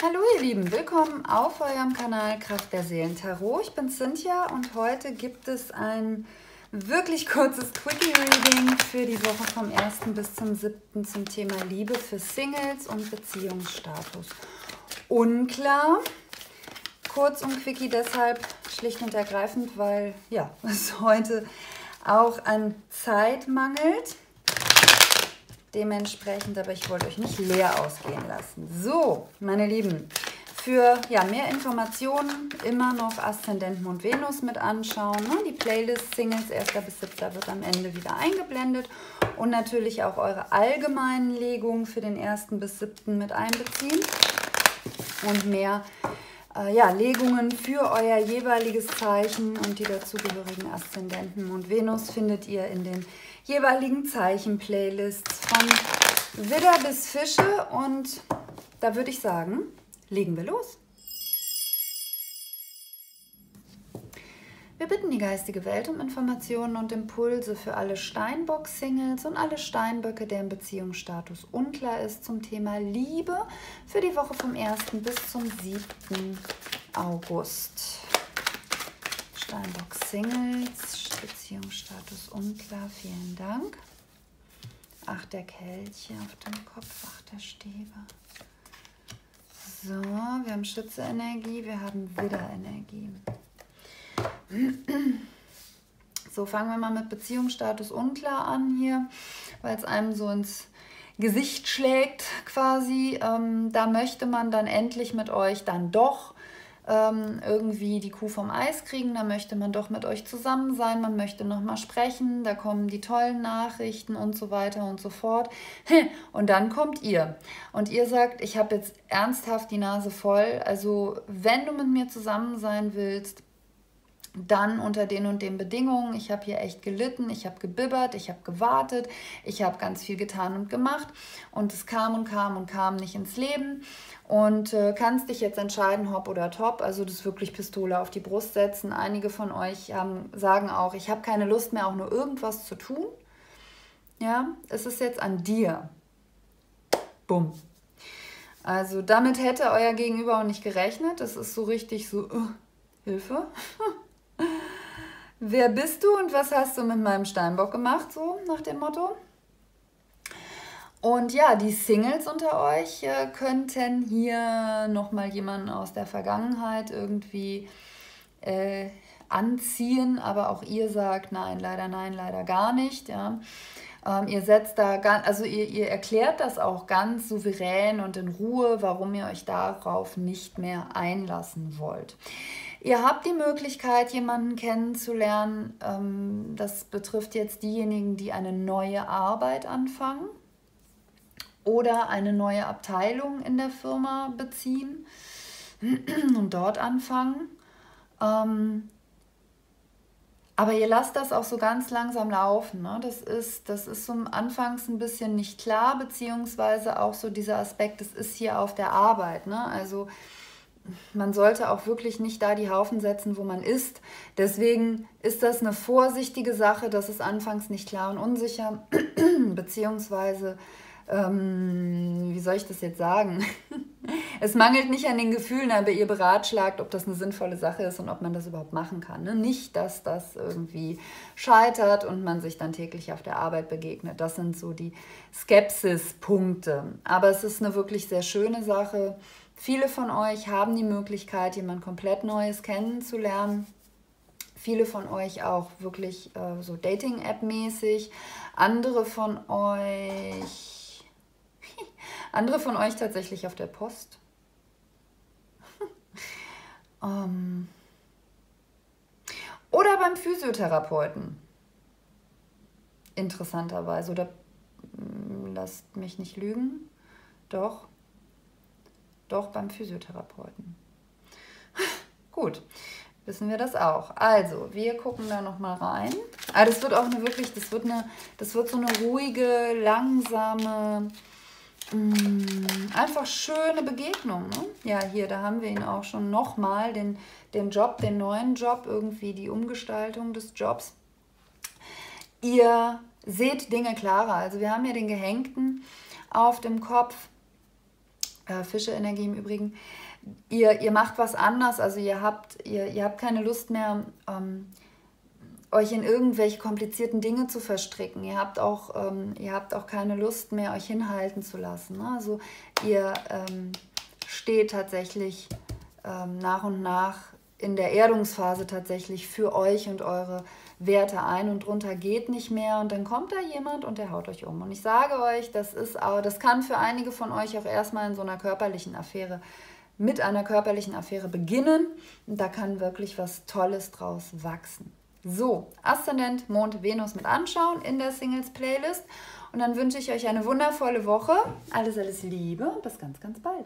Hallo ihr Lieben, willkommen auf eurem Kanal Kraft der Seelen Tarot. Ich bin Cynthia und heute gibt es ein wirklich kurzes Quickie Reading für die Woche vom 1. bis zum 7. zum Thema Liebe für Singles und Beziehungsstatus. Unklar. Kurz und quickie deshalb schlicht und ergreifend, weil ja, es heute auch an Zeit mangelt. Dementsprechend, aber ich wollte euch nicht leer ausgehen lassen. So, meine Lieben, für ja, mehr Informationen immer noch Aszendenten und Venus mit anschauen. Ne? Die Playlist Singles 1. bis 7. wird am Ende wieder eingeblendet und natürlich auch eure allgemeinen Legungen für den 1. bis 7. mit einbeziehen. Und mehr äh, ja, Legungen für euer jeweiliges Zeichen und die dazugehörigen Aszendenten und Venus findet ihr in den jeweiligen Zeichen-Playlists von Widder bis Fische. Und da würde ich sagen, legen wir los. Wir bitten die geistige Welt um Informationen und Impulse für alle Steinbock-Singles und alle Steinböcke, deren Beziehungsstatus unklar ist zum Thema Liebe für die Woche vom 1. bis zum 7. August. Steinbock-Singles, Beziehungsstatus unklar, vielen Dank. Acht der Kelche auf dem Kopf, acht der Stäbe. So, wir haben Schütze-Energie, wir haben Widder-Energie. So, fangen wir mal mit Beziehungsstatus unklar an hier, weil es einem so ins Gesicht schlägt quasi. Ähm, da möchte man dann endlich mit euch dann doch ähm, irgendwie die Kuh vom Eis kriegen. Da möchte man doch mit euch zusammen sein. Man möchte nochmal sprechen. Da kommen die tollen Nachrichten und so weiter und so fort. Und dann kommt ihr. Und ihr sagt, ich habe jetzt ernsthaft die Nase voll. Also wenn du mit mir zusammen sein willst, dann unter den und den Bedingungen. Ich habe hier echt gelitten, ich habe gebibbert, ich habe gewartet, ich habe ganz viel getan und gemacht und es kam und kam und kam nicht ins Leben und äh, kannst dich jetzt entscheiden, hopp oder top, also das wirklich Pistole auf die Brust setzen. Einige von euch haben, sagen auch, ich habe keine Lust mehr, auch nur irgendwas zu tun. Ja, es ist jetzt an dir. Bumm. Also damit hätte euer Gegenüber auch nicht gerechnet. Das ist so richtig so, uh, Hilfe. Wer bist du und was hast du mit meinem Steinbock gemacht, so nach dem Motto? Und ja, die Singles unter euch äh, könnten hier nochmal jemanden aus der Vergangenheit irgendwie äh, anziehen, aber auch ihr sagt, nein, leider, nein, leider gar nicht. Ja. Ähm, ihr setzt da ganz, also ihr, ihr erklärt das auch ganz souverän und in Ruhe, warum ihr euch darauf nicht mehr einlassen wollt. Ihr habt die Möglichkeit, jemanden kennenzulernen. Ähm, das betrifft jetzt diejenigen, die eine neue Arbeit anfangen oder eine neue Abteilung in der Firma beziehen und dort anfangen. Ähm, aber ihr lasst das auch so ganz langsam laufen. Ne? Das, ist, das ist so anfangs ein bisschen nicht klar, beziehungsweise auch so dieser Aspekt, das ist hier auf der Arbeit. Ne? Also man sollte auch wirklich nicht da die Haufen setzen, wo man ist. Deswegen ist das eine vorsichtige Sache, das ist anfangs nicht klar und unsicher, beziehungsweise, ähm, wie soll ich das jetzt sagen? es mangelt nicht an den Gefühlen, aber ihr beratschlagt, ob das eine sinnvolle Sache ist und ob man das überhaupt machen kann. Ne? Nicht, dass das irgendwie scheitert und man sich dann täglich auf der Arbeit begegnet. Das sind so die Skepsispunkte. Aber es ist eine wirklich sehr schöne Sache Viele von euch haben die Möglichkeit, jemand komplett Neues kennenzulernen. Viele von euch auch wirklich äh, so Dating-App-mäßig. Andere von euch, andere von euch tatsächlich auf der Post. ähm, oder beim Physiotherapeuten. Interessanterweise. Oder hm, lasst mich nicht lügen. Doch. Doch beim Physiotherapeuten. Gut, wissen wir das auch. Also, wir gucken da noch mal rein. Aber ah, das wird auch eine wirklich, das wird eine, das wird so eine ruhige, langsame, mh, mm, einfach schöne Begegnung. Ne? Ja, hier, da haben wir ihn auch schon noch mal den, den Job, den neuen Job, irgendwie die Umgestaltung des Jobs. Ihr seht Dinge klarer. Also wir haben hier den Gehängten auf dem Kopf äh, Fische-Energie im Übrigen, ihr, ihr macht was anders, also ihr habt, ihr, ihr habt keine Lust mehr, ähm, euch in irgendwelche komplizierten Dinge zu verstricken. Ihr habt auch, ähm, ihr habt auch keine Lust mehr, euch hinhalten zu lassen. Ne? Also ihr ähm, steht tatsächlich ähm, nach und nach in der Erdungsphase tatsächlich für euch und eure Werte ein und drunter geht nicht mehr und dann kommt da jemand und der haut euch um. Und ich sage euch, das ist auch, das kann für einige von euch auch erstmal in so einer körperlichen Affäre mit einer körperlichen Affäre beginnen und da kann wirklich was Tolles draus wachsen. So, Aszendent, Mond, Venus mit anschauen in der Singles Playlist und dann wünsche ich euch eine wundervolle Woche. Alles, alles Liebe und bis ganz, ganz bald.